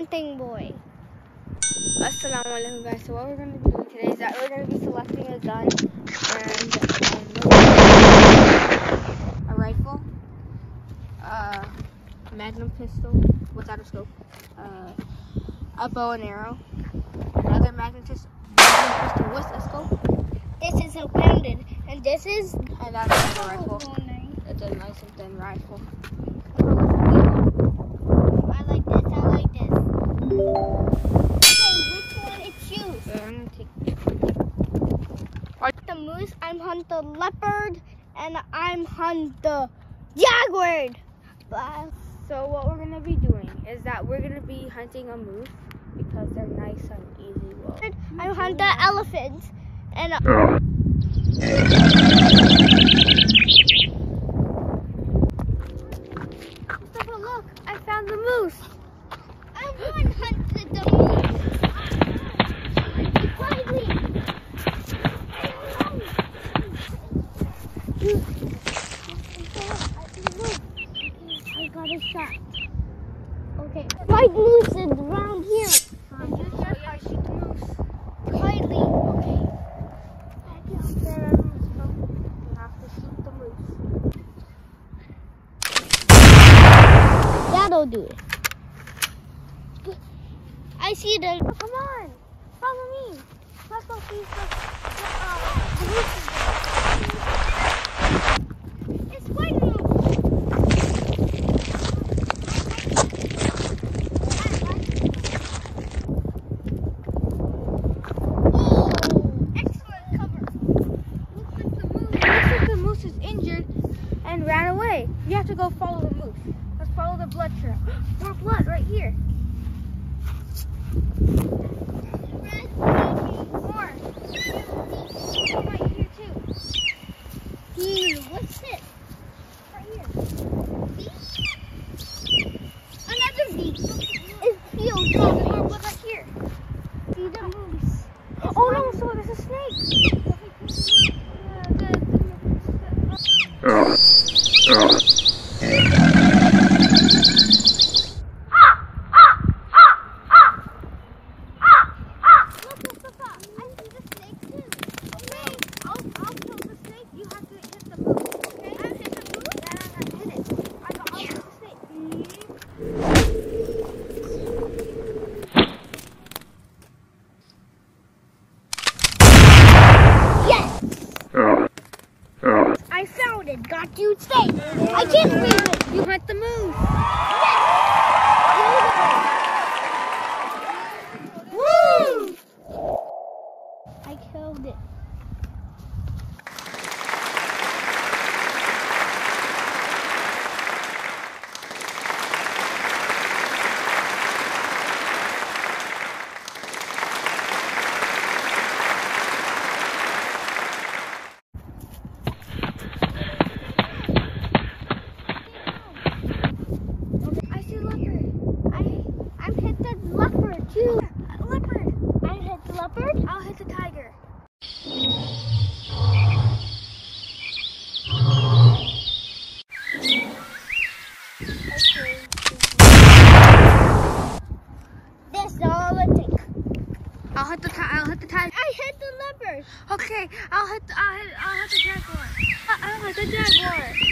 hunting boy. Assalamu alaikum guys. So what we're going to be doing today is that we're going to be selecting a gun and a rifle, uh, magnum pistol without a scope, uh, a bow and arrow, another magnum pistol, magnum pistol with a scope, This is a pounded, and this is and that's a rifle. It's a nice and thin rifle. Moose. I'm hunt the leopard, and I'm hunt the jaguar. So what we're gonna be doing is that we're gonna be hunting a moose because they're nice and easy. Well, I hunt the elephant, and Mustafa, look! I found the moose. I want hunted the moose. Quietly. I got a shot. Okay. White moose is around here. Um, you should I shoot the moose. Quietly. Okay. There, everyone's go. You have to shoot the moose. That'll do it. I see the. Come on, follow me. Let's go see the, the, uh, the moose. It's white moose. Oh, excellent cover. Looks like the moose. Looks like the moose is injured and ran away. You have to go follow the moose. Let's follow the blood trail. More blood right here. More. Some right here too. Dude, what's this? Right here. Another beast. It's peeled Oh, off. more blood right here. See the moose. Oh no, so there's a snake. The- the- the- Look, Mustafa, I see the snake too. Okay, I'll, I'll kill the snake. You have to hit the moose. Okay? I hit the moose. Then I'm gonna hit it. I got, I'll hit the snake. Yes! I found it. Got you safe. I can't believe it. You hunt the moose. Woo! I killed it. I see leopard. I I hit the leopard too. Leopard. I hit the leopard. I'll hit the tiger. That's all it takes. I'll hit the I'll hit the tiger. I hit the leopard. Okay, I'll hit the, I'll hit I'll hit the jaguar. Uh, I'll hit the jaguar.